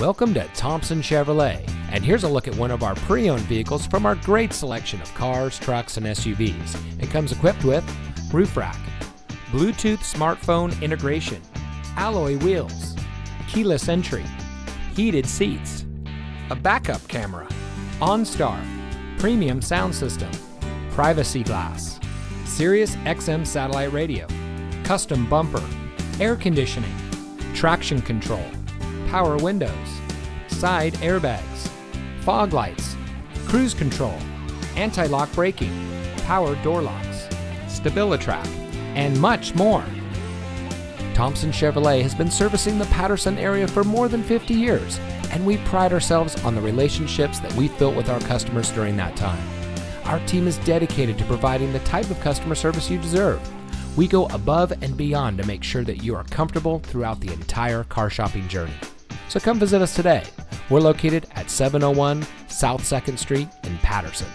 Welcome to Thompson Chevrolet, and here's a look at one of our pre-owned vehicles from our great selection of cars, trucks, and SUVs. It comes equipped with roof rack, Bluetooth smartphone integration, alloy wheels, keyless entry, heated seats, a backup camera, OnStar, premium sound system, privacy glass, Sirius XM satellite radio, custom bumper, air conditioning, traction control, power windows, side airbags, fog lights, cruise control, anti-lock braking, power door locks, StabiliTrak, and much more. Thompson Chevrolet has been servicing the Patterson area for more than 50 years, and we pride ourselves on the relationships that we've built with our customers during that time. Our team is dedicated to providing the type of customer service you deserve. We go above and beyond to make sure that you are comfortable throughout the entire car shopping journey. So come visit us today. We're located at 701 South 2nd Street in Patterson.